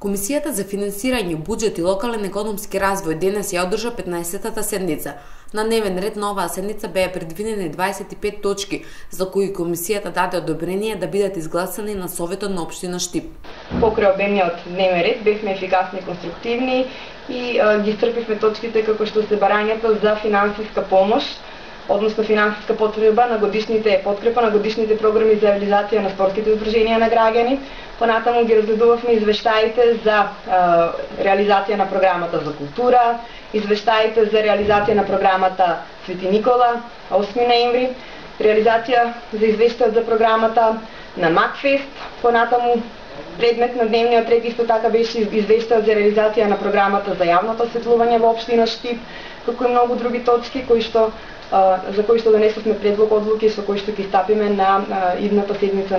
Комисијата за финансирање, буџет и локален економски развој денес ја одржа 15-тата седница. На дневен ред на оваа седница беа предвидени 25 точки за кои комисијата даде одобрение да бидат изгласани на Советот на општина Штип. Покрај обемниот дневен ред бевме ефикасни и конструктивни и а, ги стрпивме точките како што се барањето за финансиска помош односно финансиска потреба на годишните подкрепа на годишните програми за реализација на спортските удруженија на граѓани. Понатаму ги разгледувавме извештаите за а, реализација на програмата за култура, извештаите за реализација на програмата Свети Никола 8 ноември, реализација за извештајот за програмата на Макфест, понатаму предмет на дневниот ред исто така беше извештајот за реализација на програмата за јавното осветлување во општина Штип, како и многу други точки кои што за кои што донесовме предлог одлуки со кои што ќе стапиме на идната седница